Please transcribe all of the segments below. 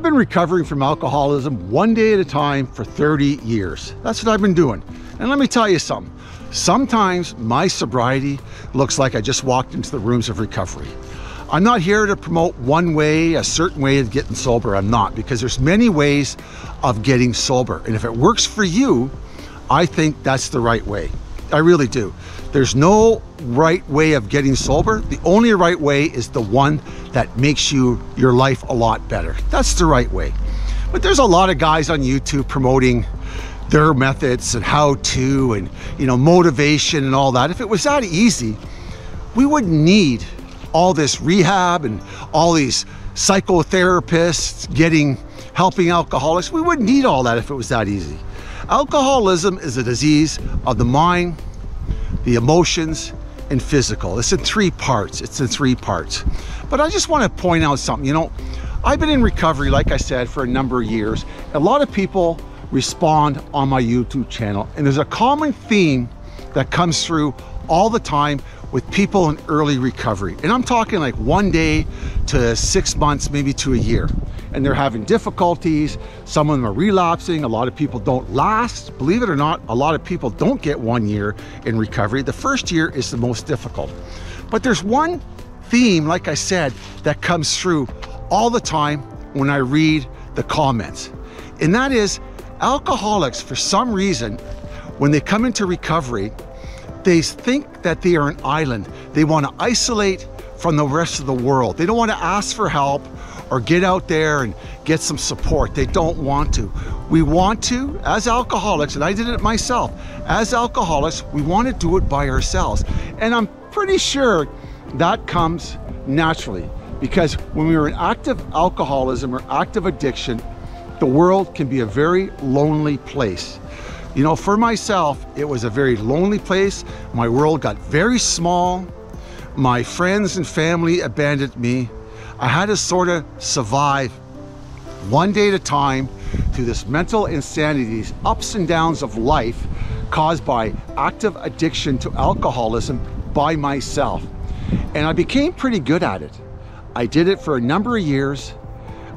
I've been recovering from alcoholism one day at a time for 30 years. That's what I've been doing. And let me tell you something. Sometimes my sobriety looks like I just walked into the rooms of recovery. I'm not here to promote one way, a certain way of getting sober. I'm not, because there's many ways of getting sober. And if it works for you, I think that's the right way. I really do. There's no right way of getting sober. The only right way is the one that makes you your life a lot better. That's the right way. But there's a lot of guys on YouTube promoting their methods and how to and you know motivation and all that. If it was that easy, we wouldn't need all this rehab and all these psychotherapists getting helping alcoholics. We wouldn't need all that if it was that easy. Alcoholism is a disease of the mind, the emotions, and physical. It's in three parts. It's in three parts. But I just want to point out something. You know, I've been in recovery, like I said, for a number of years. A lot of people respond on my YouTube channel, and there's a common theme that comes through all the time with people in early recovery. And I'm talking like one day to six months, maybe to a year. And they're having difficulties. Some of them are relapsing. A lot of people don't last. Believe it or not, a lot of people don't get one year in recovery. The first year is the most difficult. But there's one theme, like I said, that comes through all the time when I read the comments. And that is alcoholics, for some reason, when they come into recovery, they think that they are an island. They want to isolate from the rest of the world. They don't want to ask for help or get out there and get some support. They don't want to. We want to, as alcoholics, and I did it myself, as alcoholics, we want to do it by ourselves. And I'm pretty sure that comes naturally because when we are in active alcoholism or active addiction, the world can be a very lonely place. You know, for myself, it was a very lonely place. My world got very small. My friends and family abandoned me. I had to sort of survive one day at a time through this mental insanity, these ups and downs of life caused by active addiction to alcoholism by myself. And I became pretty good at it. I did it for a number of years.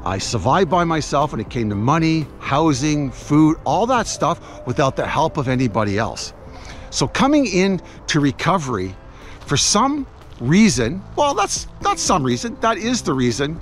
I survived by myself when it came to money, housing, food, all that stuff without the help of anybody else. So coming in to recovery, for some reason, well, that's not some reason, that is the reason,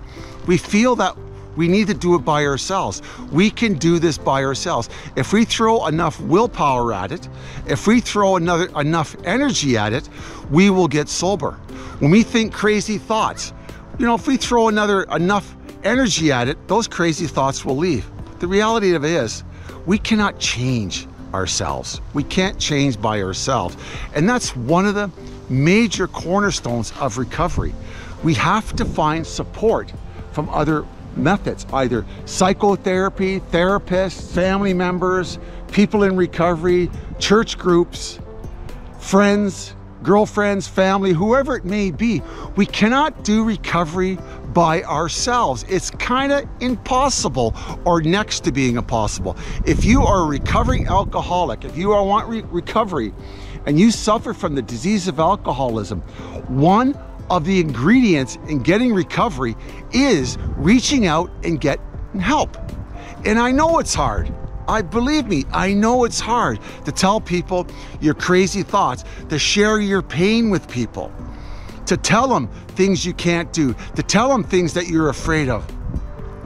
we feel that we need to do it by ourselves. We can do this by ourselves. If we throw enough willpower at it, if we throw another enough energy at it, we will get sober. When we think crazy thoughts, you know, if we throw another enough energy at it, those crazy thoughts will leave. The reality of it is, we cannot change ourselves. We can't change by ourselves. And that's one of the major cornerstones of recovery. We have to find support from other methods, either psychotherapy, therapists, family members, people in recovery, church groups, friends, girlfriends, family, whoever it may be. We cannot do recovery by ourselves. It's kind of impossible or next to being impossible. If you are a recovering alcoholic, if you are, want re recovery and you suffer from the disease of alcoholism, one of the ingredients in getting recovery is reaching out and get help. And I know it's hard. I believe me, I know it's hard to tell people your crazy thoughts, to share your pain with people, to tell them things you can't do, to tell them things that you're afraid of,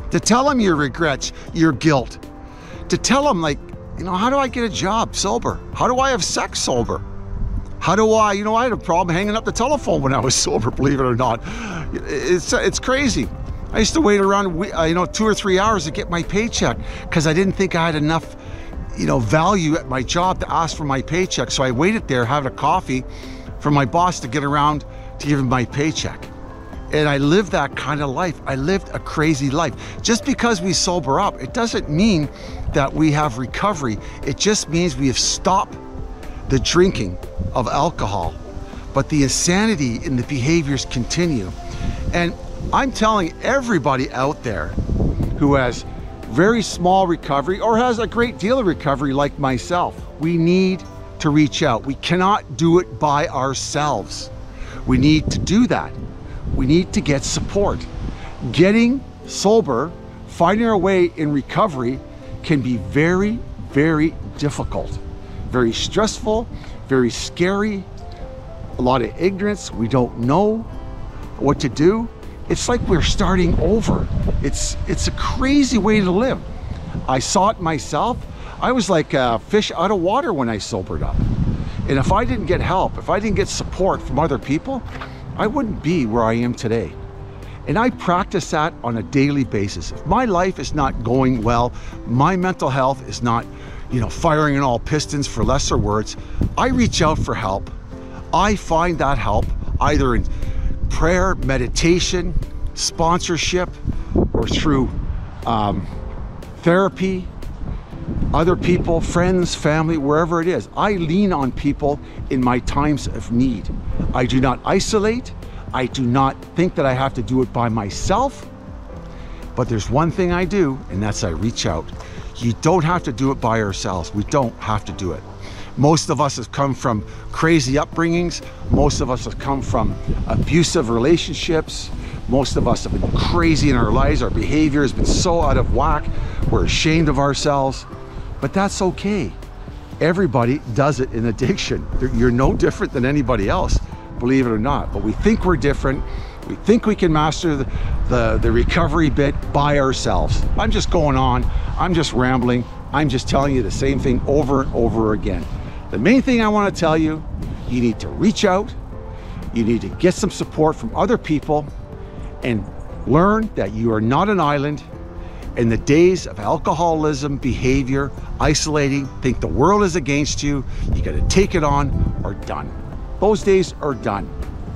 to tell them your regrets, your guilt, to tell them like, you know, how do I get a job sober? How do I have sex sober? How do I, you know, I had a problem hanging up the telephone when I was sober, believe it or not. It's, it's crazy. I used to wait around, uh, you know, two or three hours to get my paycheck because I didn't think I had enough, you know, value at my job to ask for my paycheck. So I waited there, having a coffee for my boss to get around to give him my paycheck. And I lived that kind of life. I lived a crazy life. Just because we sober up, it doesn't mean that we have recovery. It just means we have stopped the drinking of alcohol. But the insanity in the behaviors continue. And I'm telling everybody out there who has very small recovery or has a great deal of recovery like myself, we need to reach out. We cannot do it by ourselves. We need to do that. We need to get support. Getting sober finding our way in recovery can be very, very difficult, very stressful, very scary, a lot of ignorance. We don't know what to do. It's like we're starting over. It's, it's a crazy way to live. I saw it myself. I was like a fish out of water when I sobered up. And if I didn't get help, if I didn't get support from other people, I wouldn't be where I am today. And I practice that on a daily basis. If my life is not going well, my mental health is not, you know, firing in all pistons for lesser words, I reach out for help. I find that help either in prayer, meditation, sponsorship, or through um, therapy, other people, friends, family, wherever it is. I lean on people in my times of need. I do not isolate. I do not think that I have to do it by myself. But there's one thing I do, and that's I reach out. You don't have to do it by ourselves. We don't have to do it. Most of us have come from crazy upbringings. Most of us have come from abusive relationships. Most of us have been crazy in our lives. Our behavior has been so out of whack. We're ashamed of ourselves, but that's okay. Everybody does it in addiction. You're no different than anybody else, believe it or not. But we think we're different. We think we can master the, the, the recovery bit by ourselves. I'm just going on. I'm just rambling. I'm just telling you the same thing over and over again. The main thing I want to tell you, you need to reach out, you need to get some support from other people and learn that you are not an island in the days of alcoholism, behavior, isolating, think the world is against you, you got to take it on or done. Those days are done,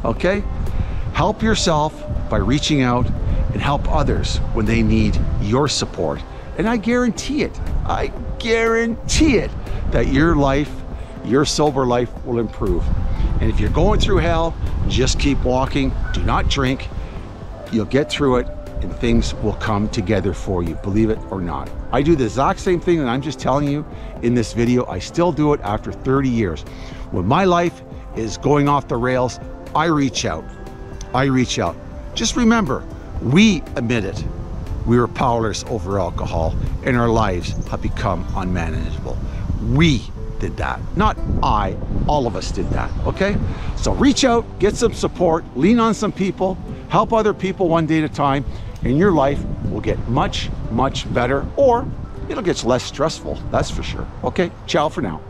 okay? Help yourself by reaching out and help others when they need your support. And I guarantee it, I guarantee it, that your life your sober life will improve. And if you're going through hell, just keep walking, do not drink. You'll get through it and things will come together for you, believe it or not. I do the exact same thing that I'm just telling you in this video. I still do it after 30 years. When my life is going off the rails, I reach out. I reach out. Just remember, we admit it. We were powerless over alcohol and our lives have become unmanageable. We did that. Not I, all of us did that, okay? So reach out, get some support, lean on some people, help other people one day at a time, and your life will get much, much better, or it'll get less stressful, that's for sure. Okay, ciao for now.